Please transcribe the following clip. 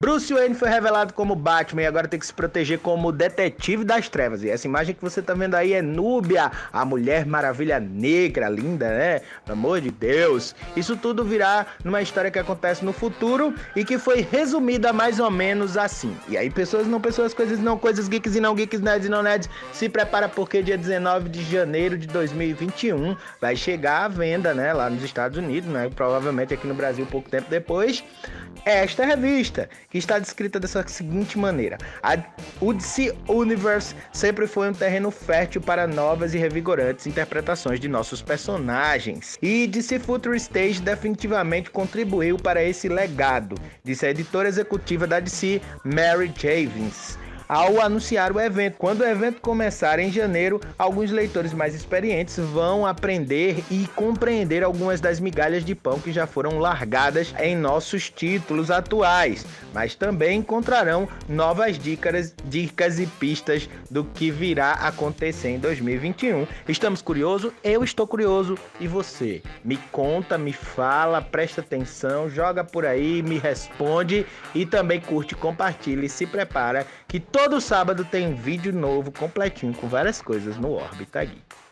Bruce Wayne foi revelado como Batman e agora tem que se proteger como detetive das trevas. E essa imagem que você tá vendo aí é Núbia, a mulher maravilha negra, linda, né? Pelo amor de Deus. Isso tudo virá numa história que acontece no futuro e que foi resumida mais ou menos assim. E aí, pessoas não pessoas, coisas não coisas, geeks e não geeks, nerds e não nerds, se prepara porque dia 19 de janeiro de 2021 vai chegar à venda, né? Lá nos Estados Unidos, né? Provavelmente aqui no Brasil pouco tempo depois. Esta revista que está descrita dessa seguinte maneira: a, DC Universe sempre foi um terreno fértil para novas e revigorantes interpretações de nossos personagens. E DC Future Stage definitivamente contribuiu para esse legado, disse a editora executiva da DC, Mary Javins ao anunciar o evento. Quando o evento começar em janeiro, alguns leitores mais experientes vão aprender e compreender algumas das migalhas de pão que já foram largadas em nossos títulos atuais, mas também encontrarão novas dicas, dicas e pistas do que virá acontecer em 2021. Estamos curiosos? Eu estou curioso. E você? Me conta, me fala, presta atenção, joga por aí, me responde e também curte, compartilha e se prepara que Todo sábado tem vídeo novo completinho com várias coisas no Orbita Geek.